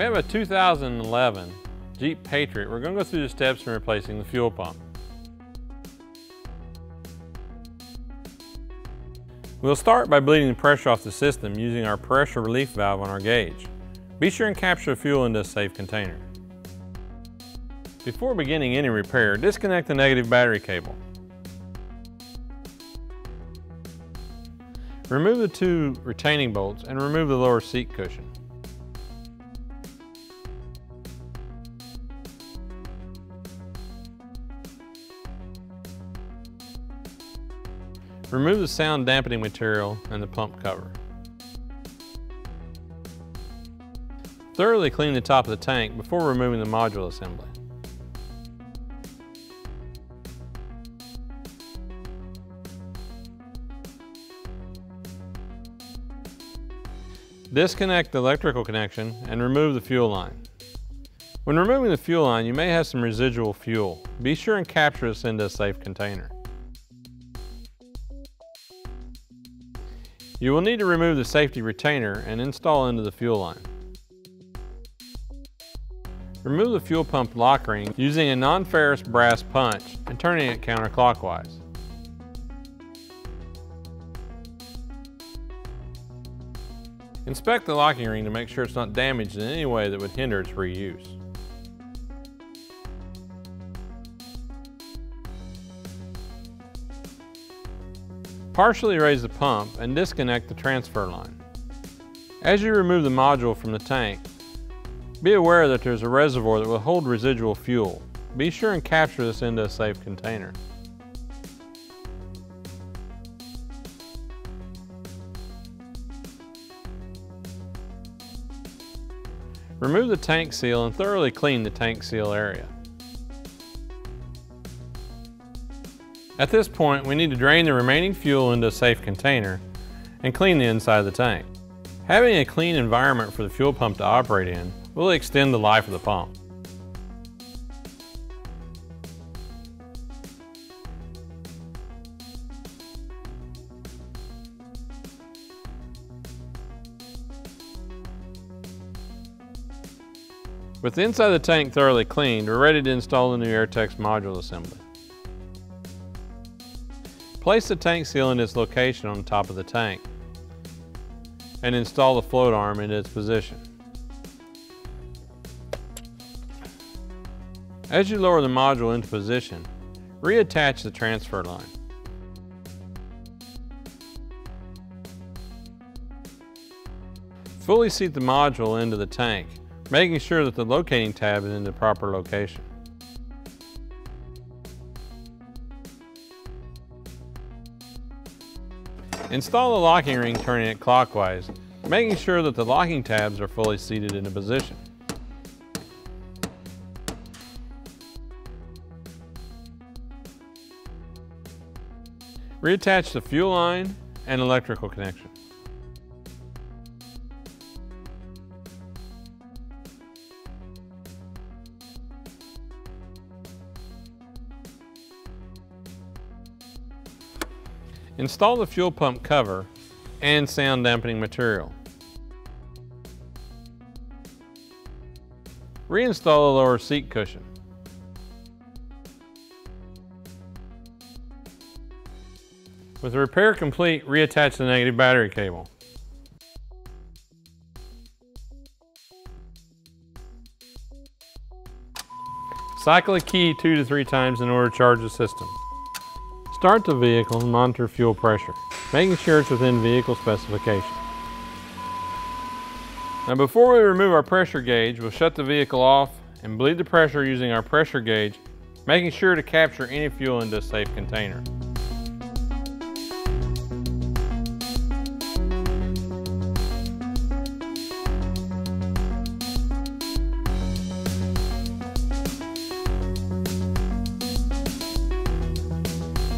We have a 2011 Jeep Patriot. We're going to go through the steps in replacing the fuel pump. We'll start by bleeding the pressure off the system using our pressure relief valve on our gauge. Be sure and capture the fuel into a safe container. Before beginning any repair, disconnect the negative battery cable. Remove the two retaining bolts and remove the lower seat cushion. Remove the sound dampening material and the pump cover. Thoroughly clean the top of the tank before removing the module assembly. Disconnect the electrical connection and remove the fuel line. When removing the fuel line, you may have some residual fuel. Be sure and capture this into a safe container. You will need to remove the safety retainer and install into the fuel line. Remove the fuel pump lock ring using a non-ferrous brass punch and turning it counterclockwise. Inspect the locking ring to make sure it's not damaged in any way that would hinder its reuse. Partially raise the pump and disconnect the transfer line. As you remove the module from the tank, be aware that there's a reservoir that will hold residual fuel. Be sure and capture this into a safe container. Remove the tank seal and thoroughly clean the tank seal area. At this point, we need to drain the remaining fuel into a safe container and clean the inside of the tank. Having a clean environment for the fuel pump to operate in will extend the life of the pump. With the inside of the tank thoroughly cleaned, we're ready to install the new Airtex module assembly. Place the tank seal in its location on top of the tank and install the float arm in its position. As you lower the module into position, reattach the transfer line. Fully seat the module into the tank, making sure that the locating tab is in the proper location. Install the locking ring turning it clockwise, making sure that the locking tabs are fully seated into position. Reattach the fuel line and electrical connection. Install the fuel pump cover and sound dampening material. Reinstall the lower seat cushion. With the repair complete, reattach the negative battery cable. Cycle the key two to three times in order to charge the system. Start the vehicle and monitor fuel pressure, making sure it's within vehicle specification. Now before we remove our pressure gauge, we'll shut the vehicle off and bleed the pressure using our pressure gauge, making sure to capture any fuel into a safe container.